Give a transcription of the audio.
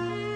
Bye.